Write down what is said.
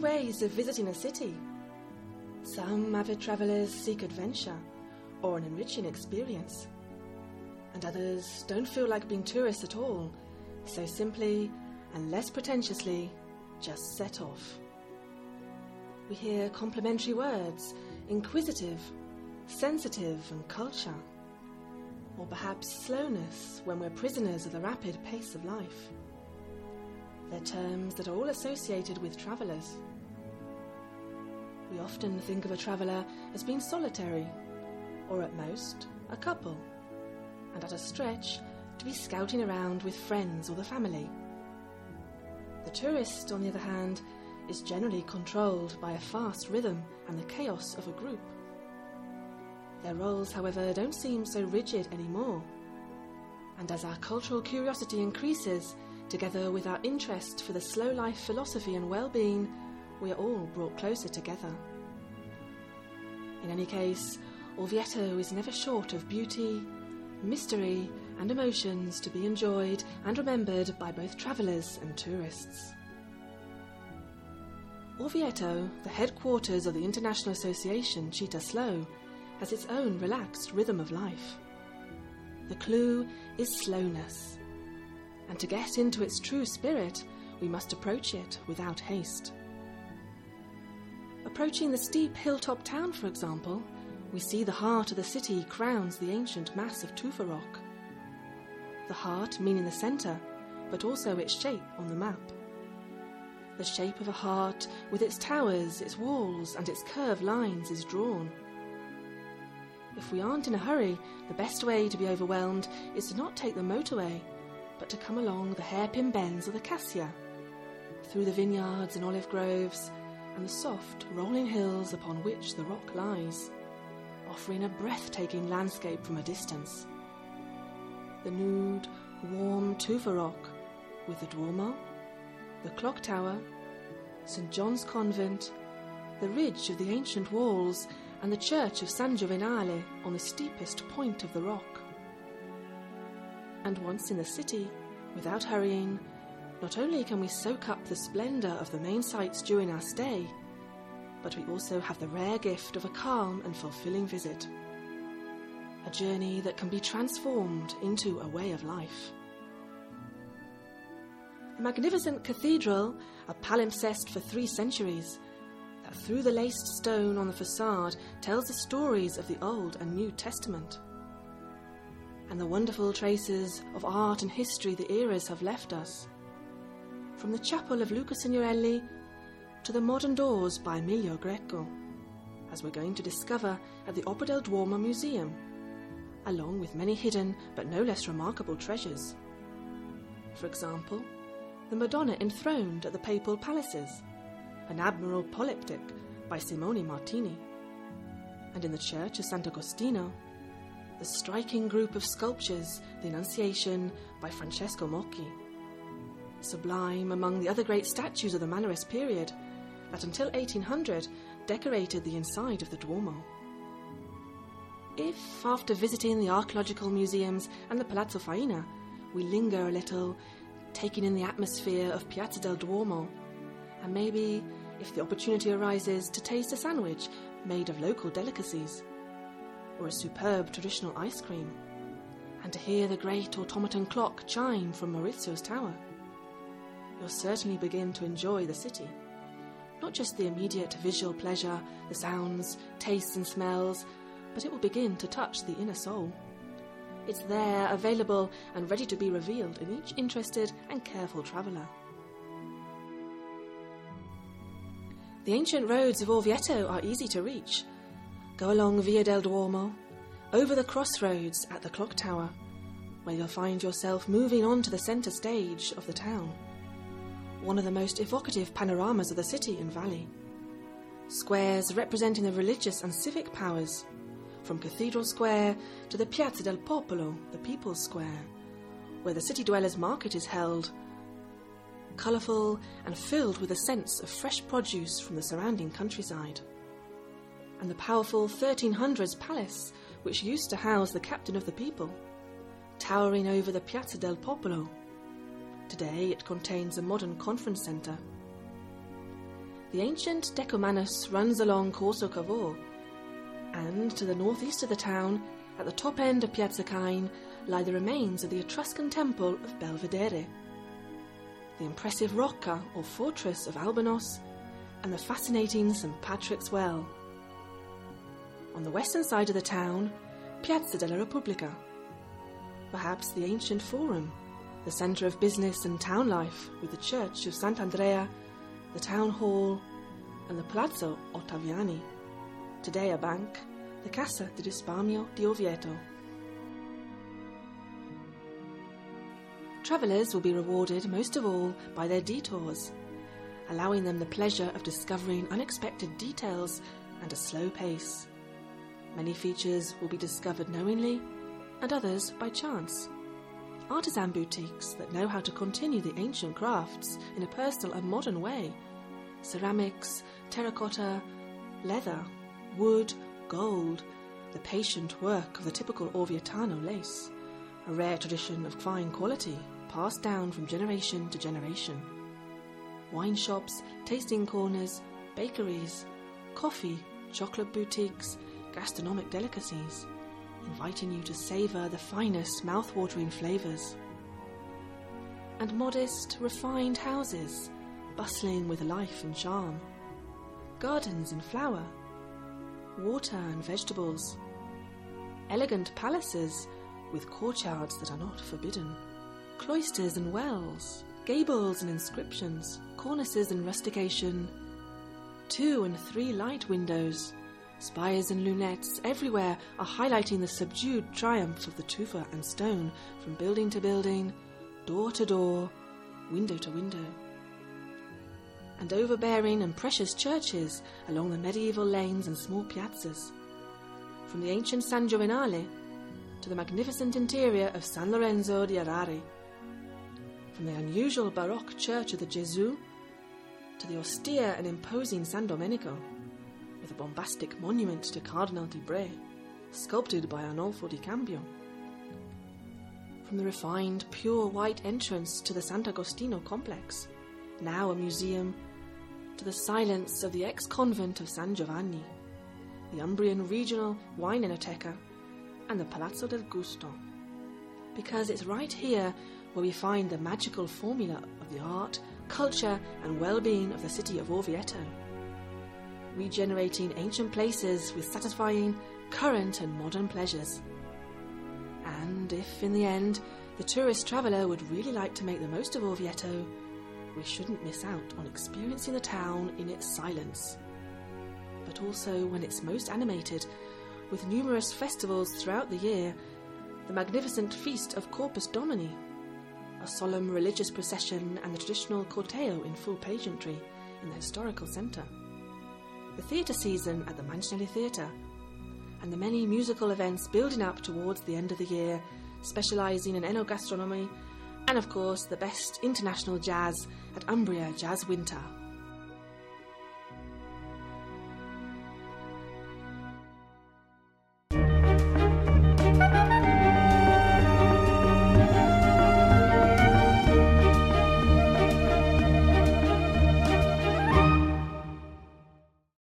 ways of visiting a city. Some avid travellers seek adventure or an enriching experience, and others don't feel like being tourists at all, so simply and less pretentiously just set off. We hear complimentary words inquisitive, sensitive, and culture, or perhaps slowness when we're prisoners of the rapid pace of life. They're terms that are all associated with travellers. We often think of a traveller as being solitary, or at most, a couple, and at a stretch, to be scouting around with friends or the family. The tourist, on the other hand, is generally controlled by a fast rhythm and the chaos of a group. Their roles, however, don't seem so rigid anymore. And as our cultural curiosity increases, together with our interest for the slow life philosophy and well being, we are all brought closer together. In any case, Orvieto is never short of beauty, mystery, and emotions to be enjoyed and remembered by both travellers and tourists. Orvieto, the headquarters of the International Association Città Slow, has its own relaxed rhythm of life. The clue is slowness, and to get into its true spirit, we must approach it without haste. Approaching the steep hilltop town, for example, we see the heart of the city crowns the ancient mass of Tufa rock. The heart meaning the centre, but also its shape on the map. The shape of a heart with its towers, its walls, and its curved lines is drawn. If we aren't in a hurry, the best way to be overwhelmed is to not take the motorway, but to come along the hairpin bends of the Cassia, through the vineyards and olive groves, and the soft, rolling hills upon which the rock lies, offering a breathtaking landscape from a distance. The nude, warm Tufa rock, with the Duomo, the clock tower, St. John's Convent, the ridge of the ancient walls, and the church of San Giovenale on the steepest point of the rock. And once in the city, without hurrying, not only can we soak up the splendour of the main sights during our stay, but we also have the rare gift of a calm and fulfilling visit. A journey that can be transformed into a way of life. A magnificent cathedral, a palimpsest for three centuries, that through the laced stone on the facade tells the stories of the Old and New Testament. And the wonderful traces of art and history the eras have left us from the chapel of Luca Signorelli to the modern doors by Emilio Greco, as we're going to discover at the Opera del Duomo Museum, along with many hidden but no less remarkable treasures. For example, the Madonna enthroned at the papal palaces, an admirable polyptych by Simone Martini, and in the church of Sant'Agostino, the striking group of sculptures, the Annunciation by Francesco Mochi sublime among the other great statues of the Mannerist period, that until 1800 decorated the inside of the Duomo. If, after visiting the archaeological museums and the Palazzo Faina, we linger a little, taking in the atmosphere of Piazza del Duomo, and maybe, if the opportunity arises, to taste a sandwich made of local delicacies, or a superb traditional ice cream, and to hear the great automaton clock chime from Maurizio's tower you'll certainly begin to enjoy the city. Not just the immediate visual pleasure, the sounds, tastes, and smells, but it will begin to touch the inner soul. It's there, available, and ready to be revealed in each interested and careful traveller. The ancient roads of Orvieto are easy to reach. Go along Via del Duomo, over the crossroads at the clock tower, where you'll find yourself moving on to the centre stage of the town one of the most evocative panoramas of the city and valley. Squares representing the religious and civic powers, from Cathedral Square to the Piazza del Popolo, the People's Square, where the city dwellers' market is held, colourful and filled with a sense of fresh produce from the surrounding countryside. And the powerful 1300s palace, which used to house the captain of the people, towering over the Piazza del Popolo Today it contains a modern conference centre. The ancient Decumanus runs along Corso Cavour, and to the northeast of the town, at the top end of Piazza Cahen, lie the remains of the Etruscan temple of Belvedere, the impressive rocca or fortress of Albornoz, and the fascinating St Patrick's Well. On the western side of the town, Piazza della Repubblica, perhaps the ancient Forum, the centre of business and town life with the church of Sant'Andrea, the town hall, and the Palazzo Ottaviani, today a bank, the Cassa di Risparmio di Orvieto. Travellers will be rewarded most of all by their detours, allowing them the pleasure of discovering unexpected details and a slow pace. Many features will be discovered knowingly, and others by chance. Artisan boutiques that know how to continue the ancient crafts in a personal and modern way. Ceramics, terracotta, leather, wood, gold, the patient work of the typical Orvietano lace, a rare tradition of fine quality passed down from generation to generation. Wine shops, tasting corners, bakeries, coffee, chocolate boutiques, gastronomic delicacies, inviting you to savour the finest mouth-watering flavours. And modest, refined houses, bustling with life and charm. Gardens in flower, water and vegetables. Elegant palaces with courtyards that are not forbidden. Cloisters and wells, gables and inscriptions, cornices and rustication. Two and three light windows, Spires and lunettes everywhere are highlighting the subdued triumph of the tufa and stone from building to building, door to door, window to window. And overbearing and precious churches along the medieval lanes and small piazzas. From the ancient San Giovenale to the magnificent interior of San Lorenzo di Arari. From the unusual Baroque church of the Gesù to the austere and imposing San Domenico a bombastic monument to Cardinal de Braye, sculpted by Arnolfo di Cambio. From the refined, pure white entrance to the Sant'Agostino complex, now a museum, to the silence of the ex convent of San Giovanni, the Umbrian Regional Wine Enoteca, and the Palazzo del Gusto. Because it's right here where we find the magical formula of the art, culture, and well being of the city of Orvieto regenerating ancient places with satisfying current and modern pleasures. And if, in the end, the tourist traveller would really like to make the most of Orvieto, we shouldn't miss out on experiencing the town in its silence, but also when it's most animated, with numerous festivals throughout the year, the magnificent feast of Corpus Domini, a solemn religious procession, and the traditional corteo in full pageantry in the historical centre the theatre season at the Mancinelli Theatre, and the many musical events building up towards the end of the year, specialising in enogastronomy, and of course the best international jazz at Umbria Jazz Winter.